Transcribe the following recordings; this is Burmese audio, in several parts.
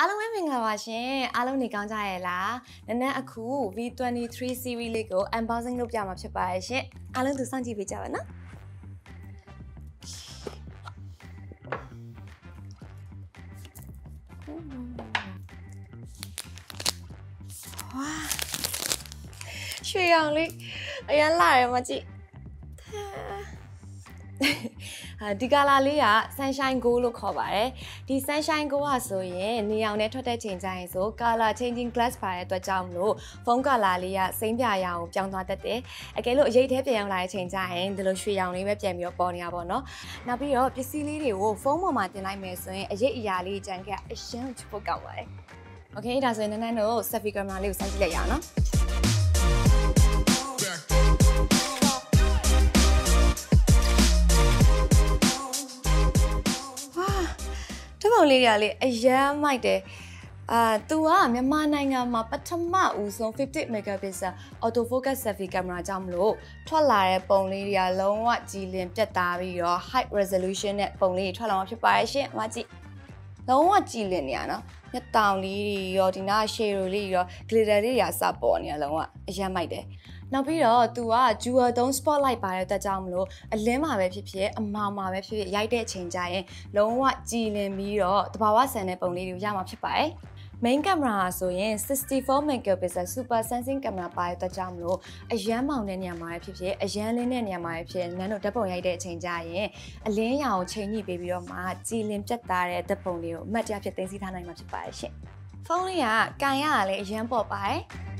အားလုံးပဲမင်္ဂလာပါရှင်အားလုံးနေကောင်းကြရဲ့လားနနက်အခု V23 series လေးကို unboxing လုပ်ပြမှာဖြစ်ပါရဲ့ရှင်အားလုံးသူစောင့်ကြည့်ပေးကြပါနော်ဝါရွှေရောင်လေးအရင်လာရမကြည့်အာ ဒီကာလာလေးက sunshine gold လို့ခေါ်ပါတယ်ဒီ sunshine gold ကဆိုရင်နေအောင်နဲ့ထွက်တဲ့ချိန်ကျရင်ဆို color changing glass ပါတဲ့အတွက်ကြောင့်မလို့ဖုန်း color လေးကစိမ့်ပြရအောင်ပြောင်းသွားတတ်တယ်အကယ်လို့အရေးထဲပြန်ရောက်လာတဲ့ချိန်ကျရင်ဒီလိုရွှေရောင်လေးပဲပြန်ပြီးတော့ပေါ်နေတာပေါ့နော်နောက်ပြီးတော့ပစ္စည်းလေးတွေကိုဖုန်းပေါ်မှာတင်လိုက်မယ်ဆိုရင်အရေးအရာလေးကြံခဲ့အရှင်းချဖို့ကောင်းပါတယ်โอเคဒါဆိုရင်နန်းနန်းတို့ selfie camera လေးကိုစိုက်ကြည့်လိုက်ရအောင်နော် တပုံလေးတွေကလေအရမ်းမိုက်တယ်အာသူကမြန်မာနိုင်ငံမှာပထမဦးဆုံး50 megapixel auto focus selfie camera ကြောင့်မလို့ထွက်လာတဲ့ပုံလေးတွေကလုံးဝကြည်လင်ပြတ်သားပြီးတော့ high resolution နဲ့ပုံလေးတွေထွက်လာမှာဖြစ်ပါရဲ့ရှင်။မကြည့်လုံးဝကြည်လင်နေရနော်။မျက်တောင်လေးတွေရောဒီနား shade လေးတွေရော glitter လေးတွေအစပေါ်နေရလုံးဝအရမ်းမိုက်တယ်။ နောက်ပြီးတော့ तू က jewel tone spotlight ပါတဲ့အတွက်ကြောင့်မလို့အလင်းမှာပဲဖြစ်ဖြစ်အမာမှာပဲဖြစ်ဖြစ်ရိုက်တဲ့အချိန်ကျရင်လုံးဝကြည်လင်ပြီးတော့တဘာဝဆန်တဲ့ပုံလေးတွေကိုရမှာဖြစ်ပါတယ်။ main camera ဆိုရင်64 megapixel super sensing camera ပါတဲ့အတွက်ကြောင့်မလို့အရန်မောင်တဲ့နေရာမှာဖြစ်ဖြစ်အရန်လင်းတဲ့နေရာမှာဖြစ်နန်းတို့ဓာတ်ပုံရိုက်တဲ့အချိန်ကျရင်အလင်းရောင်ချိန်ညှိပေးပြီးတော့မှကြည်လင်ပြတ်သားတဲ့ဓာတ်ပုံလေးကိုအမှတ်တရဖြစ်သိမ်းဆည်းထားနိုင်မှာဖြစ်ပါတယ်ရှင်။ဖုန်းလေးကကန်ရတာလည်းအရန်ပေါ့ပါတယ်။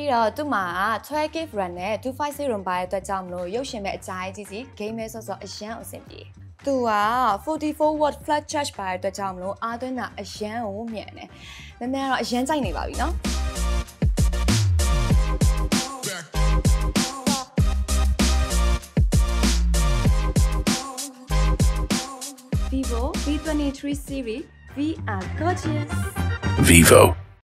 ပြီးတော့သူ့မှာ12 GB RAM နဲ့256 RAM ပါတဲ့အတွက်ကြောင့်မလို့ရုပ်ရှင်မဲ့အကြိုက်ကြီးစီ game မဲဆော့ဆော့အရန်အဆင်ပြေ။သူက44 watt flat charge ပါတဲ့အတွက်ကြောင့်မလို့အားသွင်းတာအရန်ကိုမြန်တယ်။နည်းနည်းတော့အရန်ကြိုက်နေပါပြီနော်။ Vivo V23 series VR gorgeous Vivo